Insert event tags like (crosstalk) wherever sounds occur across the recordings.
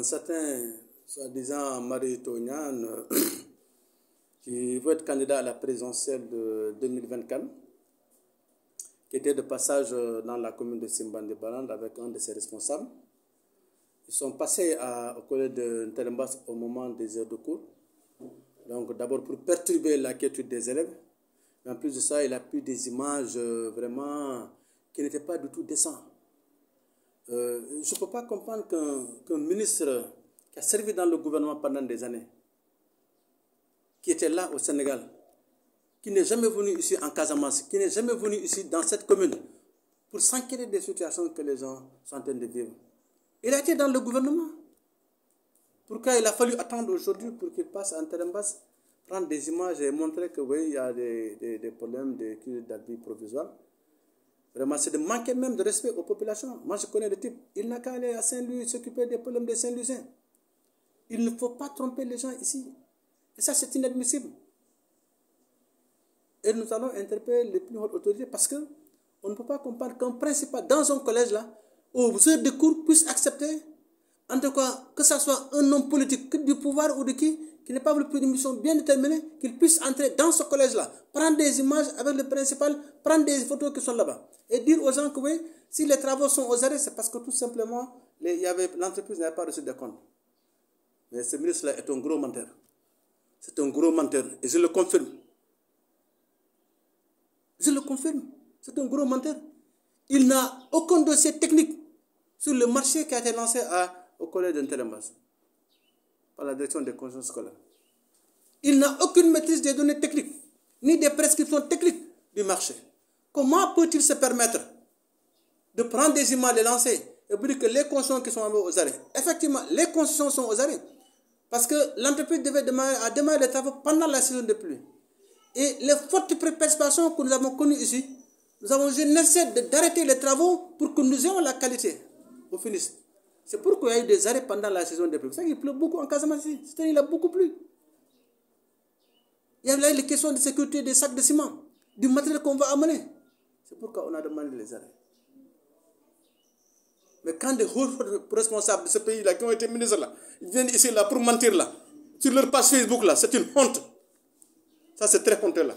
un certain, soi-disant, Marie Tognan, (coughs) qui veut être candidat à la présidentielle de 2024, qui était de passage dans la commune de Simbandi-Balande avec un de ses responsables. Ils sont passés au collège de Ntelembas au moment des heures de cours. Donc d'abord pour perturber la quiétude des élèves. Mais en plus de ça, il a pris des images vraiment qui n'étaient pas du tout décentes. Euh, je ne peux pas comprendre qu'un qu ministre qui a servi dans le gouvernement pendant des années, qui était là au Sénégal, qui n'est jamais venu ici en Casamance, qui n'est jamais venu ici dans cette commune, pour s'inquiéter des situations que les gens sont en train de vivre. Il a été dans le gouvernement. Pourquoi il a fallu attendre aujourd'hui pour qu'il passe en Terembas, prendre des images et montrer que oui, il y a des, des, des problèmes de d'abus provisoire Vraiment, c'est de manquer même de respect aux populations. Moi, je connais le type. Il n'a qu'à aller à Saint-Louis s'occuper des problèmes des Saint-Louisiens. Il ne faut pas tromper les gens ici. Et ça, c'est inadmissible. Et nous allons interpeller les plus hautes autorités parce que on ne peut pas comprendre qu'un principal dans un collège là, aux heures de cours, puisse accepter, en tout cas, que ce soit un homme politique, que du pouvoir ou de qui, qui n'est pas le plus d'une mission bien déterminée, qu'il puisse entrer dans ce collège-là, prendre des images avec le principal, prendre des photos qui sont là-bas, et dire aux gens que oui, si les travaux sont aux arrêts, c'est parce que tout simplement, l'entreprise n'avait pas reçu de compte. Mais ce ministre-là est un gros menteur. C'est un gros menteur, et je le confirme. Je le confirme. C'est un gros menteur. Il n'a aucun dossier technique sur le marché qui a été lancé à, au collège de Ntelembas par la direction des consciences scolaires. Il n'a aucune maîtrise des données techniques, ni des prescriptions techniques du marché. Comment peut-il se permettre de prendre des images, les lancer et dire que les constructions qui sont aux arrêts Effectivement, les constructions sont aux arrêts. Parce que l'entreprise devait démarrer, à démarrer les travaux pendant la saison de pluie. Et les fortes précipitations que nous avons connues ici, nous avons nécessaire d'arrêter les travaux pour que nous ayons la qualité au finish. C'est pourquoi il y a eu des arrêts pendant la saison des pluies. C'est qu'il pleut beaucoup en Casamance ici. C'est-à-dire il a beaucoup plu. Il y a là les questions de sécurité des sacs de ciment, du matériel qu'on va amener. C'est pourquoi on a demandé les arrêts. Mais quand des hauts responsables de ce pays-là, qui ont été ministres là, ils viennent ici là pour mentir là, sur leur page Facebook là, c'est une honte. Ça c'est très honteux là.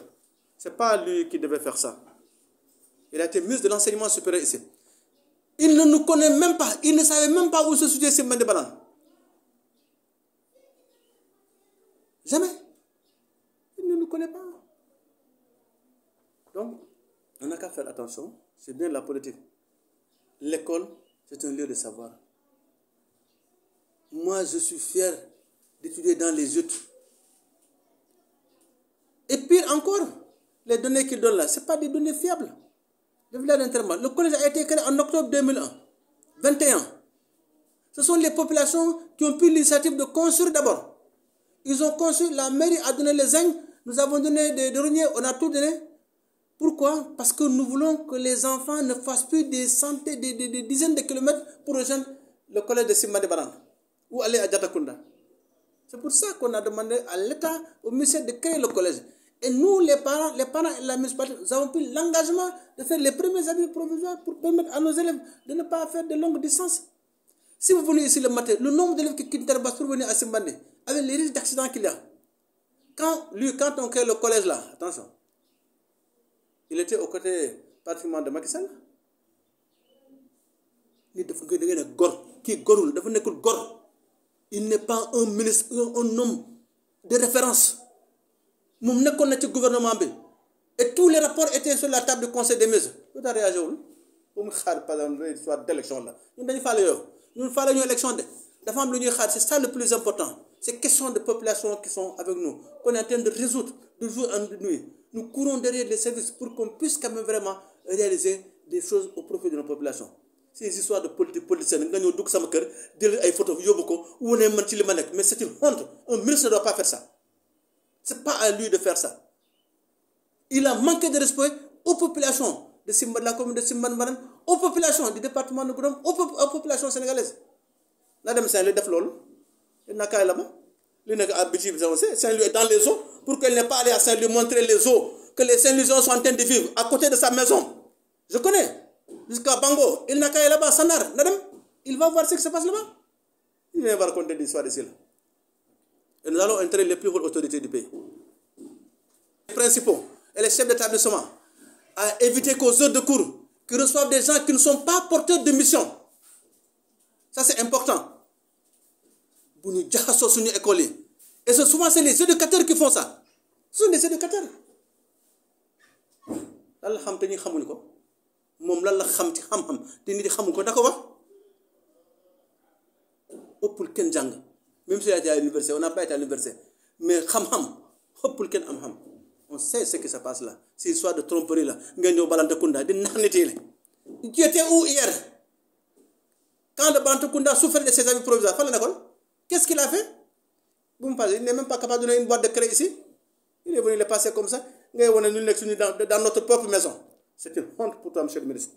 C'est pas lui qui devait faire ça. Il a été ministre de l'enseignement supérieur ici. Il ne nous connaît même pas. Il ne savait même pas où se situait Simbandi Balan. Jamais. Il ne nous connaît pas. Donc, on n'a qu'à faire attention. C'est bien la politique. L'école, c'est un lieu de savoir. Moi, je suis fier d'étudier dans les études. Et pire encore, les données qu'il donne là, ce pas des données fiables. Le village d'Intermal. Le collège a été créé en octobre 2001. 21. Ce sont les populations qui ont pris l'initiative de construire d'abord. Ils ont construit, la mairie a donné les zincs, nous avons donné des derniers, on a tout donné. Pourquoi? Parce que nous voulons que les enfants ne fassent plus des centaines, des dizaines de kilomètres pour rejoindre le collège de Simba de Baran ou aller à Djatakunda. C'est pour ça qu'on a demandé à l'État, au ministère de créer le collège. Et nous, les parents, les parents et la municipalité, nous avons pris l'engagement de faire les premiers avis provisoires pour permettre à nos élèves de ne pas faire de longues distances. Si vous venez ici le matin, le nombre d'élèves qui quittent pour venir à Simbandé, avec les risques d'accident qu'il y a, quand, lui, quand on crée le collège là, attention, il était aux côtés pratiquement de Macky Sall. Il n'est pas un ministre, un homme de référence. Moom nekkoon na ci gouvernement et tous les rapports étaient sur la table du conseil des ministres. Lu tax réagé wul? Ba mu xaar par exemple soit d' élection la ñun dañu faale yow. Ñun faale ñu élection de. Dafa am lu ñuy ça le plus important. C' est question de population qui sont avec nous. Qu'on est en train de résoudre de jour en nuit. Nous courons derrière les services pour qu'on puisse quand même vraiment réaliser des choses au profit de nos populations. Ces histoires de politique politicienne nga ñëw dugg sama kër jël ay photo yóbbu ko man ci li ma mais c' est une honte. Un ministre ne doit pas faire ça Ce n'est pas à lui de faire ça. Il a manqué de respect aux populations de, la commune de Simban aux populations du département de Goudom, aux, aux, populations sénégalaises. Madame Saint-Louis def loolu il n'a qu'à là-bas. Lui n'est qu'à Saint-Louis est dans les eaux pour qu'elle n'ait pas allé à Saint-Louis montrer les eaux que les Saint-Louisiens sont en train de vivre à côté de sa maison. Je connais. Jusqu'à Bango. Il n'a qu'à là-bas, Sanar. Madame, il va voir ce qui se passe là-bas. Il va raconter des histoires ici. Là. Et nous allons entrer les plus hautes autorités du pays. Les principaux et les chefs d'établissement à éviter qu'aux heures de cours, qu'ils reçoivent des gens qui ne sont pas porteurs de mission. Ça, c'est important. Et souvent c'est les éducateurs qui font ça. Ce sont des éducateurs. Même si yaa à l'université on n'a pas été à l'université. Mais on sait ce qui se passe là. C'est histoire de tromperie là nga ñëw Balantacounda di nax nit yi la. Tu étais où hier? Quand le Balantacounda souffrait de ses amis provisoires qu'est-ce qu'il a fait? Bu mu passé il n'est même pas capable de donner une boîte de craie ici. Il est venu le passer comme ça. Ngay wane ñu nekk suñu dans dans notre propre maison. C'est une honte pour toi monsieur le ministre